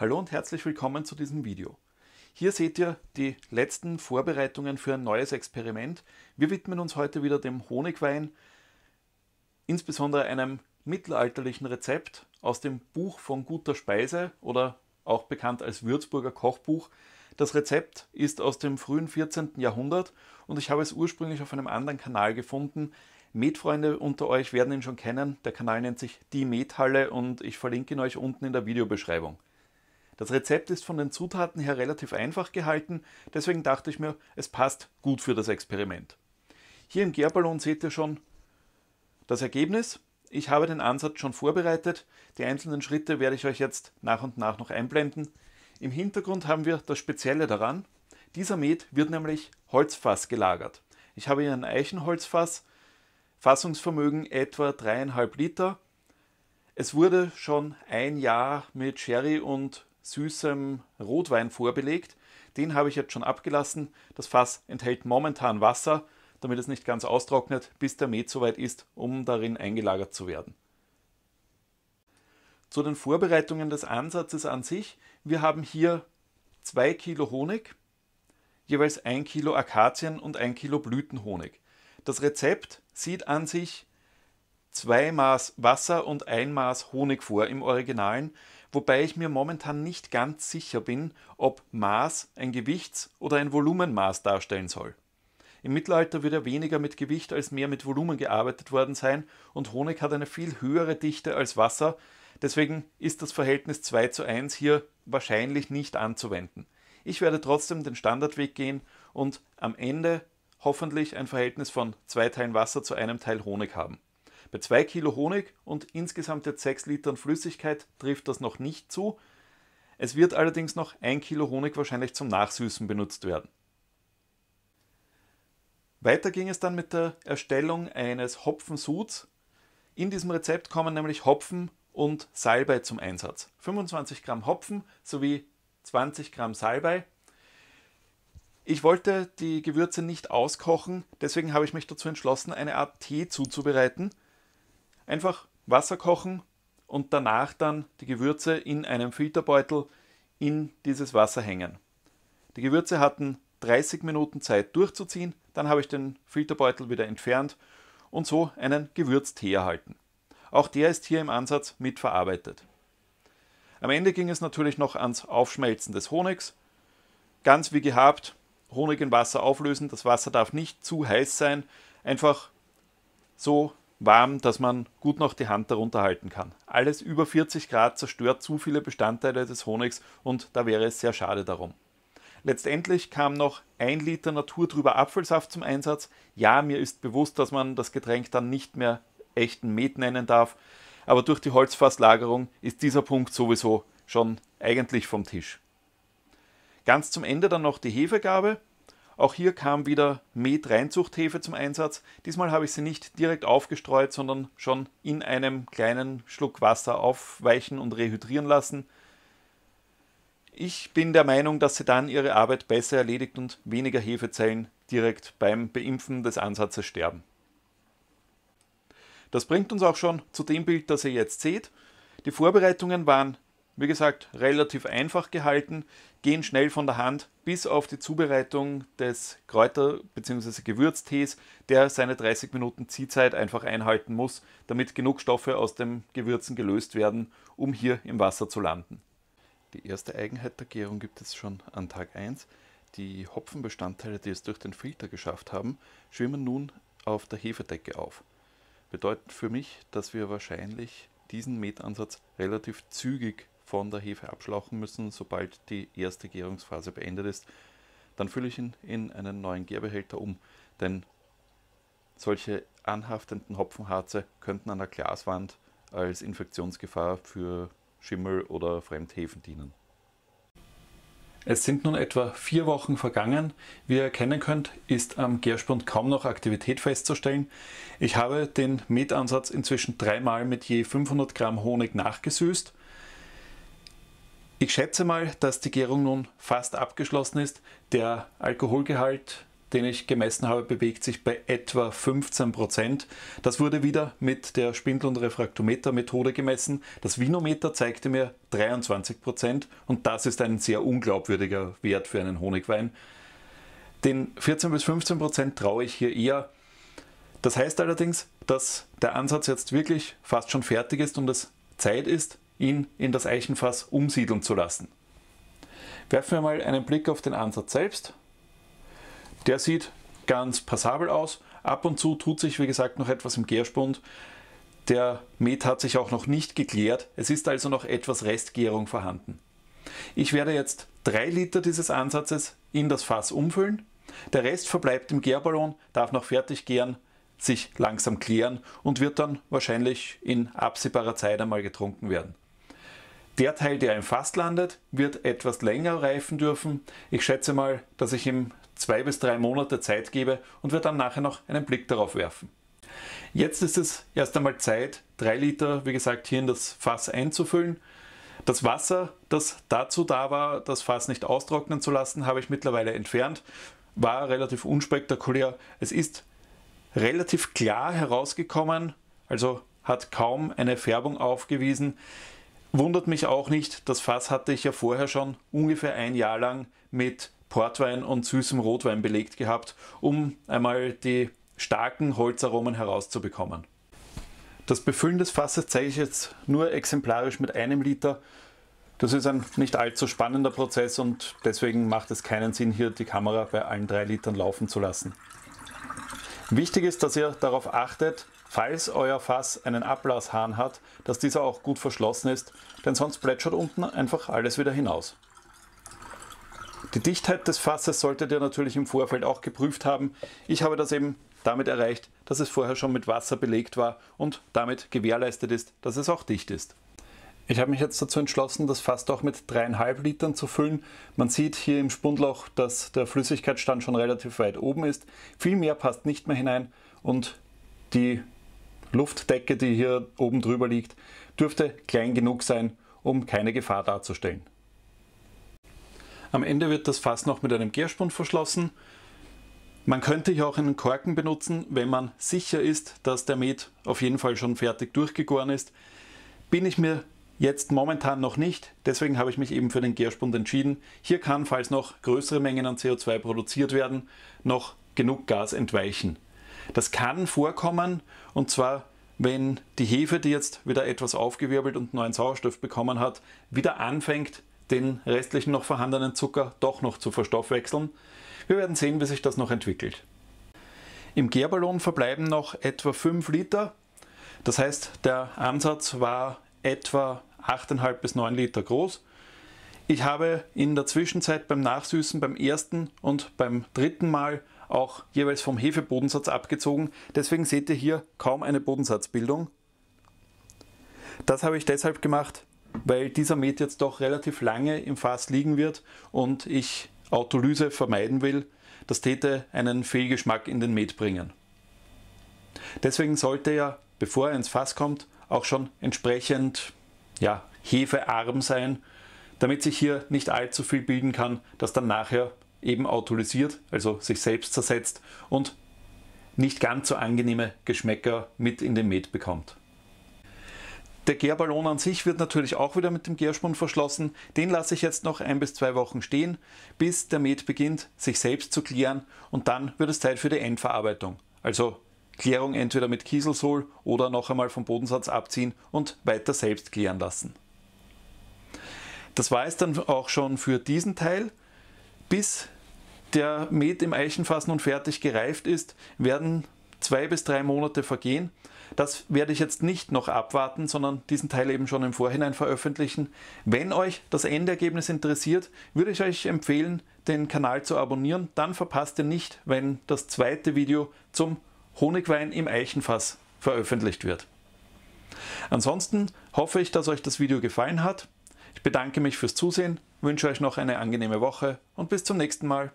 Hallo und herzlich willkommen zu diesem Video. Hier seht ihr die letzten Vorbereitungen für ein neues Experiment. Wir widmen uns heute wieder dem Honigwein, insbesondere einem mittelalterlichen Rezept aus dem Buch von guter Speise oder auch bekannt als Würzburger Kochbuch. Das Rezept ist aus dem frühen 14. Jahrhundert und ich habe es ursprünglich auf einem anderen Kanal gefunden. Metfreunde unter euch werden ihn schon kennen. Der Kanal nennt sich Die Methalle und ich verlinke ihn euch unten in der Videobeschreibung. Das Rezept ist von den Zutaten her relativ einfach gehalten, deswegen dachte ich mir, es passt gut für das Experiment. Hier im Gärballon seht ihr schon das Ergebnis. Ich habe den Ansatz schon vorbereitet. Die einzelnen Schritte werde ich euch jetzt nach und nach noch einblenden. Im Hintergrund haben wir das Spezielle daran. Dieser Met wird nämlich Holzfass gelagert. Ich habe hier ein Eichenholzfass, Fassungsvermögen etwa 3,5 Liter. Es wurde schon ein Jahr mit Sherry und süßem Rotwein vorbelegt. Den habe ich jetzt schon abgelassen. Das Fass enthält momentan Wasser, damit es nicht ganz austrocknet, bis der Met soweit ist, um darin eingelagert zu werden. Zu den Vorbereitungen des Ansatzes an sich. Wir haben hier 2 Kilo Honig, jeweils 1 Kilo Akazien und 1 Kilo Blütenhonig. Das Rezept sieht an sich 2 Maß Wasser und 1 Maß Honig vor im Originalen wobei ich mir momentan nicht ganz sicher bin, ob Maß ein Gewichts- oder ein Volumenmaß darstellen soll. Im Mittelalter wird ja weniger mit Gewicht als mehr mit Volumen gearbeitet worden sein und Honig hat eine viel höhere Dichte als Wasser, deswegen ist das Verhältnis 2 zu 1 hier wahrscheinlich nicht anzuwenden. Ich werde trotzdem den Standardweg gehen und am Ende hoffentlich ein Verhältnis von zwei Teilen Wasser zu einem Teil Honig haben. Bei 2 Kilo Honig und insgesamt jetzt 6 Litern Flüssigkeit trifft das noch nicht zu. Es wird allerdings noch 1 Kilo Honig wahrscheinlich zum Nachsüßen benutzt werden. Weiter ging es dann mit der Erstellung eines Hopfensuds. In diesem Rezept kommen nämlich Hopfen und Salbei zum Einsatz. 25 Gramm Hopfen sowie 20 Gramm Salbei. Ich wollte die Gewürze nicht auskochen, deswegen habe ich mich dazu entschlossen, eine Art Tee zuzubereiten. Einfach Wasser kochen und danach dann die Gewürze in einem Filterbeutel in dieses Wasser hängen. Die Gewürze hatten 30 Minuten Zeit durchzuziehen, dann habe ich den Filterbeutel wieder entfernt und so einen Gewürztee erhalten. Auch der ist hier im Ansatz mitverarbeitet. Am Ende ging es natürlich noch ans Aufschmelzen des Honigs. Ganz wie gehabt, Honig in Wasser auflösen. Das Wasser darf nicht zu heiß sein. Einfach so warm, dass man gut noch die Hand darunter halten kann. Alles über 40 Grad zerstört zu viele Bestandteile des Honigs und da wäre es sehr schade darum. Letztendlich kam noch ein Liter naturtrüber Apfelsaft zum Einsatz. Ja, mir ist bewusst, dass man das Getränk dann nicht mehr echten Met nennen darf, aber durch die Holzfasslagerung ist dieser Punkt sowieso schon eigentlich vom Tisch. Ganz zum Ende dann noch die Hefegabe. Auch hier kam wieder Met-Reinzuchthefe zum Einsatz. Diesmal habe ich sie nicht direkt aufgestreut, sondern schon in einem kleinen Schluck Wasser aufweichen und rehydrieren lassen. Ich bin der Meinung, dass sie dann ihre Arbeit besser erledigt und weniger Hefezellen direkt beim Beimpfen des Ansatzes sterben. Das bringt uns auch schon zu dem Bild, das ihr jetzt seht. Die Vorbereitungen waren wie gesagt, relativ einfach gehalten, gehen schnell von der Hand bis auf die Zubereitung des Kräuter- bzw. Gewürztees, der seine 30 Minuten Ziehzeit einfach einhalten muss, damit genug Stoffe aus dem Gewürzen gelöst werden, um hier im Wasser zu landen. Die erste Eigenheit der Gärung gibt es schon an Tag 1. Die Hopfenbestandteile, die es durch den Filter geschafft haben, schwimmen nun auf der Hefedecke auf. Bedeutet für mich, dass wir wahrscheinlich diesen Metansatz relativ zügig von der Hefe abschlauchen müssen, sobald die erste Gärungsphase beendet ist. Dann fülle ich ihn in einen neuen Gärbehälter um, denn solche anhaftenden Hopfenharze könnten an der Glaswand als Infektionsgefahr für Schimmel oder Fremdhefen dienen. Es sind nun etwa vier Wochen vergangen. Wie ihr erkennen könnt, ist am Gärspund kaum noch Aktivität festzustellen. Ich habe den Metansatz inzwischen dreimal mit je 500 Gramm Honig nachgesüßt ich schätze mal, dass die Gärung nun fast abgeschlossen ist. Der Alkoholgehalt den ich gemessen habe, bewegt sich bei etwa 15%. Das wurde wieder mit der Spindel- und Refraktometer-Methode gemessen. Das Vinometer zeigte mir 23% und das ist ein sehr unglaubwürdiger Wert für einen Honigwein. Den 14 bis 15% traue ich hier eher. Das heißt allerdings, dass der Ansatz jetzt wirklich fast schon fertig ist und es Zeit ist, ihn in das Eichenfass umsiedeln zu lassen. Werfen wir mal einen Blick auf den Ansatz selbst. Der sieht ganz passabel aus. Ab und zu tut sich, wie gesagt, noch etwas im Gärspund. Der Met hat sich auch noch nicht geklärt. Es ist also noch etwas Restgärung vorhanden. Ich werde jetzt 3 Liter dieses Ansatzes in das Fass umfüllen. Der Rest verbleibt im Gärballon, darf noch fertig gären, sich langsam klären und wird dann wahrscheinlich in absehbarer Zeit einmal getrunken werden. Der Teil, der im Fass landet, wird etwas länger reifen dürfen. Ich schätze mal, dass ich ihm zwei bis drei Monate Zeit gebe und werde dann nachher noch einen Blick darauf werfen. Jetzt ist es erst einmal Zeit, drei Liter, wie gesagt, hier in das Fass einzufüllen. Das Wasser, das dazu da war, das Fass nicht austrocknen zu lassen, habe ich mittlerweile entfernt. War relativ unspektakulär. Es ist relativ klar herausgekommen, also hat kaum eine Färbung aufgewiesen. Wundert mich auch nicht, das Fass hatte ich ja vorher schon ungefähr ein Jahr lang mit Portwein und süßem Rotwein belegt gehabt, um einmal die starken Holzaromen herauszubekommen. Das Befüllen des Fasses zeige ich jetzt nur exemplarisch mit einem Liter. Das ist ein nicht allzu spannender Prozess und deswegen macht es keinen Sinn, hier die Kamera bei allen drei Litern laufen zu lassen. Wichtig ist, dass ihr darauf achtet, falls euer Fass einen Ablasshahn hat, dass dieser auch gut verschlossen ist, denn sonst plätschert unten einfach alles wieder hinaus. Die Dichtheit des Fasses solltet ihr natürlich im Vorfeld auch geprüft haben. Ich habe das eben damit erreicht, dass es vorher schon mit Wasser belegt war und damit gewährleistet ist, dass es auch dicht ist. Ich habe mich jetzt dazu entschlossen, das Fass auch mit dreieinhalb Litern zu füllen. Man sieht hier im Spundloch, dass der Flüssigkeitsstand schon relativ weit oben ist. Viel mehr passt nicht mehr hinein und die Luftdecke, die hier oben drüber liegt, dürfte klein genug sein, um keine Gefahr darzustellen. Am Ende wird das Fass noch mit einem Gärspund verschlossen. Man könnte hier auch einen Korken benutzen, wenn man sicher ist, dass der Met auf jeden Fall schon fertig durchgegoren ist. Bin ich mir jetzt momentan noch nicht, deswegen habe ich mich eben für den Gärspund entschieden. Hier kann, falls noch größere Mengen an CO2 produziert werden, noch genug Gas entweichen. Das kann vorkommen und zwar wenn die Hefe, die jetzt wieder etwas aufgewirbelt und neuen Sauerstoff bekommen hat, wieder anfängt, den restlichen noch vorhandenen Zucker doch noch zu verstoffwechseln. Wir werden sehen, wie sich das noch entwickelt. Im Gärballon verbleiben noch etwa 5 Liter. Das heißt, der Ansatz war etwa 8,5 bis 9 Liter groß. Ich habe in der Zwischenzeit beim Nachsüßen beim ersten und beim dritten Mal auch jeweils vom Hefebodensatz abgezogen. Deswegen seht ihr hier kaum eine Bodensatzbildung. Das habe ich deshalb gemacht, weil dieser Met jetzt doch relativ lange im Fass liegen wird und ich Autolyse vermeiden will. Das täte einen Fehlgeschmack in den Met bringen. Deswegen sollte er, bevor er ins Fass kommt, auch schon entsprechend ja, hefearm sein, damit sich hier nicht allzu viel bilden kann, das dann nachher eben autolysiert, also sich selbst zersetzt und nicht ganz so angenehme Geschmäcker mit in den Met bekommt. Der Gärballon an sich wird natürlich auch wieder mit dem Gärspund verschlossen. Den lasse ich jetzt noch ein bis zwei Wochen stehen, bis der Met beginnt, sich selbst zu klären und dann wird es Zeit für die Endverarbeitung. Also Klärung entweder mit Kieselsohl oder noch einmal vom Bodensatz abziehen und weiter selbst klären lassen. Das war es dann auch schon für diesen Teil. Bis der Met im Eichenfass nun fertig gereift ist, werden zwei bis drei Monate vergehen. Das werde ich jetzt nicht noch abwarten, sondern diesen Teil eben schon im Vorhinein veröffentlichen. Wenn euch das Endergebnis interessiert, würde ich euch empfehlen, den Kanal zu abonnieren. Dann verpasst ihr nicht, wenn das zweite Video zum Honigwein im Eichenfass veröffentlicht wird. Ansonsten hoffe ich, dass euch das Video gefallen hat. Ich bedanke mich fürs Zusehen, wünsche euch noch eine angenehme Woche und bis zum nächsten Mal.